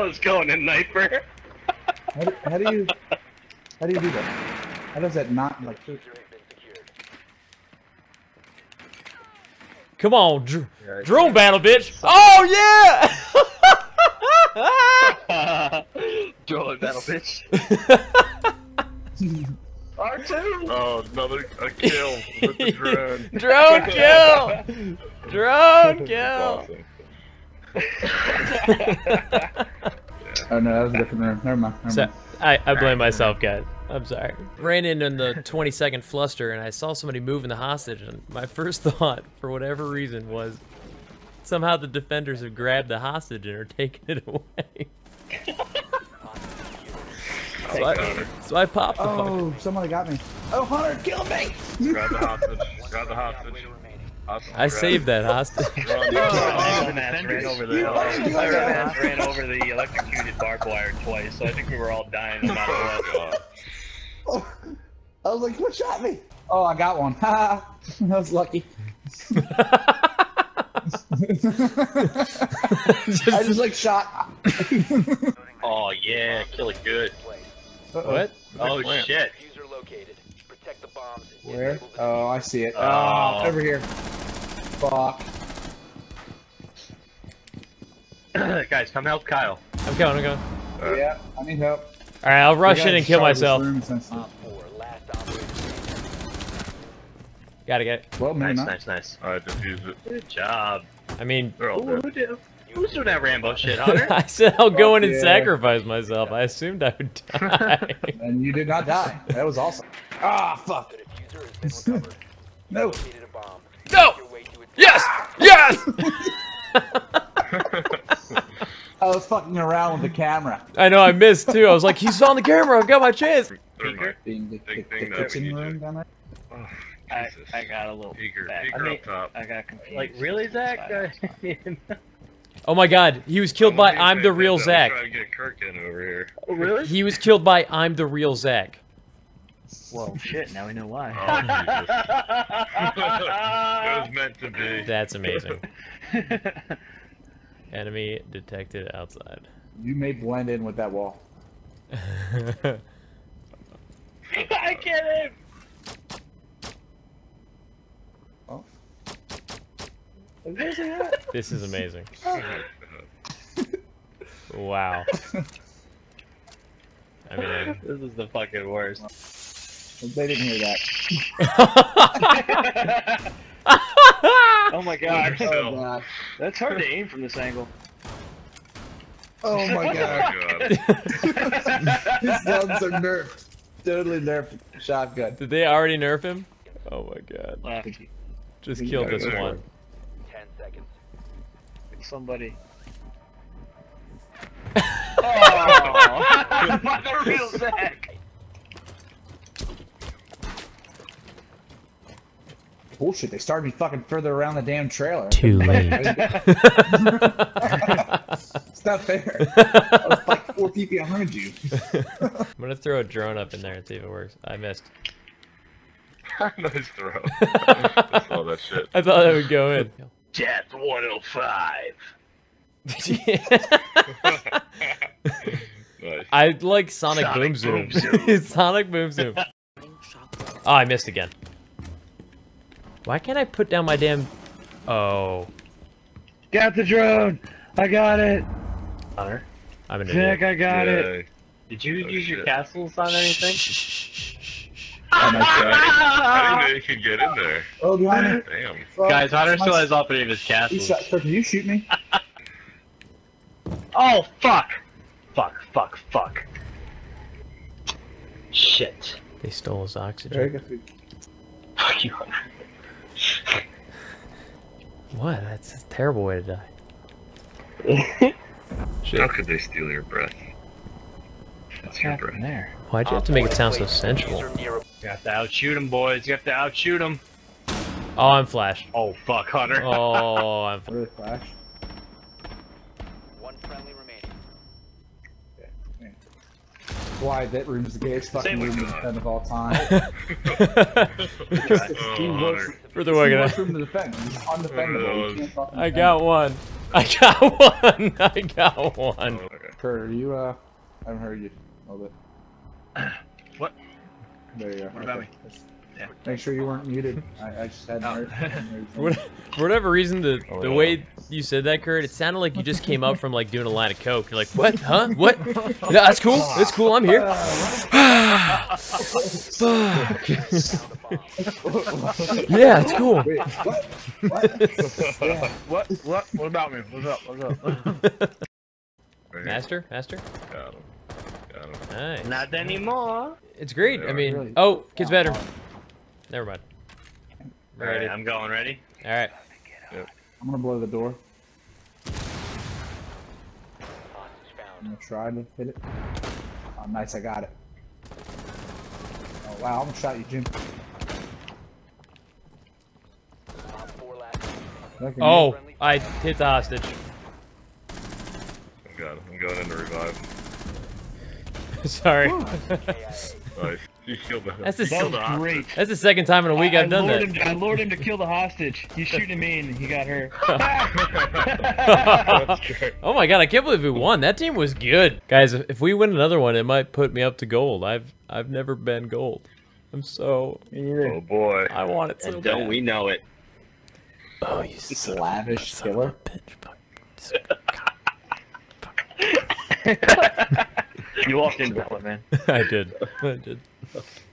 was going in Sniper. How do, how do you how do you do that? How does that not like? Come on, dr oh, drone battle, bitch. Oh yeah! Drone battle, bitch. R2. Oh, another a kill with the drone. drone kill. Drone kill. Oh no, that was a different room. Never mind. Never So, mind. I, I blame myself, guys. I'm sorry. Ran in in the 20 second fluster and I saw somebody moving the hostage and my first thought, for whatever reason, was somehow the defenders have grabbed the hostage and are taking it away. so, I, so I popped the fucker. Oh, somebody got me. Oh, Hunter, kill me! Grab the hostage. Grab the hostage. Hostage I saved that hostage. Run, Oh, run. Ran over the Iron Man ran over the electrocuted barbed wire twice, so I think we were all dying no matter Oh, what. God. Oh, I was like, what shot me? Oh, I got one. Ha! that was lucky. I just like shot. Oh yeah, kill it good. Uh-oh. what? Oh Plant. shit. Located. Protect the bombs. Where? the Oh, I see it. Oh. Oh, over here. Fuck. Guys, come help Kyle. I'm going, I'm going. Yeah, I need help. Alright, I'll rush We in and kill myself. room since- Op 4, last operator. Gotta get it. Well, maybe Nice, not. nice, nice. Alright, defuse it. Good job. I mean, They're Who, dead. who did, who's doing that Rambo shit, Hunter? I said I'll go in and yeah. sacrifice myself. I assumed I would die. And you did not die. That was awesome. Ah, fuck. The defuser has been recovered. No. Located a bomb. Yes! Yes! I was fucking around with the camera. I know, I missed too. I was like, he's on the camera. I've got my chance. Thermite. Being the, the, the kitchen room down there. Oh, I, I got a little Eager, back. eager I mean, up top. I got confused. Like, really, Zach? Oh my god, he was killed by I'm the real Zach. Trying to get Kirk in over here. oh, really? He was killed by I'm the real Zach. Well, shit, now we know why. Oh, it was meant to be. That's amazing. Enemy detected outside. You may blend in with that wall. I get him! Oh. this is amazing. Wow. I mean, This is the fucking worst. They didn't hear that. oh my god. Oh god. That's hard to aim from this angle. Oh my Oh, god. God. His guns are nerfed. Totally nerfed shotgun. did they already nerf him? Oh my god. Left. Just killed this Yeah. one. 10 seconds. Somebody. oh! Not the real Zach! Bullshit, they started me fucking further around the damn trailer. Too late. It's not fair. I was like four feet behind you. I'm gonna throw a drone up in there and see if it works. I missed. nice throw. I saw that shit. I thought that would go in. Death 105. Nice. I like Sonic, Sonic Boom Zoom. Boom Zoom. Sonic Boom Zoom. Oh, I missed again. Why can't I put down my damn... Oh. Got the drone! I got it! Hunter? I'm an Zach, idiot. I got it! Did you Oh, use your castles on anything? oh my god. I didn't know you could get in there. Oh, behind me. Damn. Fuck. Guys, Hunter still has all three of his You castles. shot, Kirk, did you shoot me? Oh, fuck! Fuck, fuck, fuck. Shit. They stole his oxygen. Very good. Fuck you, Hunter. What? That's a terrible way to die. How could they steal your breath? That's your breath. there? Why'd you have to make it sound so sensual? Defuser near a You have to outshoot him, boys. You have to outshoot him. Oh, I'm Flash. Oh, fuck, Hunter. Oh, I'm... Really flash. one friendly remaining. Why that room's the gayest fucking room to with defend of all time. Oh, He works- For the he way works room to defend. He's One of undefendable. You can't fucking I got one. I got one. I got one. Oh, okay. Kurt, are you, uh, I haven't heard you a little bit. What? There you go. What about Okay. me? Yeah. Make sure you weren't muted. I, I just hadn't Oh. heard. hadn't heard For whatever reason, the Oh, the yeah. way you said that, Kurt, it sounded like you just came up from like doing a line of coke. You're like, what? Huh? What? Yeah, that's cool. That's cool. I'm here. Fuck. yeah, it's cool. Wait, what? What? yeah. What? What? What about me? What's up? What's up? Master, master. Got him. Got him. Nice. Not anymore. It's great. I mean, Really? oh, kids better. Never mind. Alright, Ready. I'm going. Ready? All right. I'm gonna blow the door. I'm gonna try to hit it. Oh, nice, I got it. Oh, wow, I'm gonna shot you, Jim. Op 4 last. That can- Oh, I hit the hostage. I got him. I'm going in to revive. Sorry. KIA. Nice. You killed the. That's the killed That great. That's the second time in a week I, I've done that. Him, I lured him to kill the hostage. He's shooting at me and he got hurt. Oh my god, I can't believe we won. That team was good. Guys, if if we win another one, it might put me up to gold. I've I've never been gold. I'm so Oh boy. I want it so and bad. don't we know it? Oh, you Slavish killer. You walked into that one, man. I did. I did okay.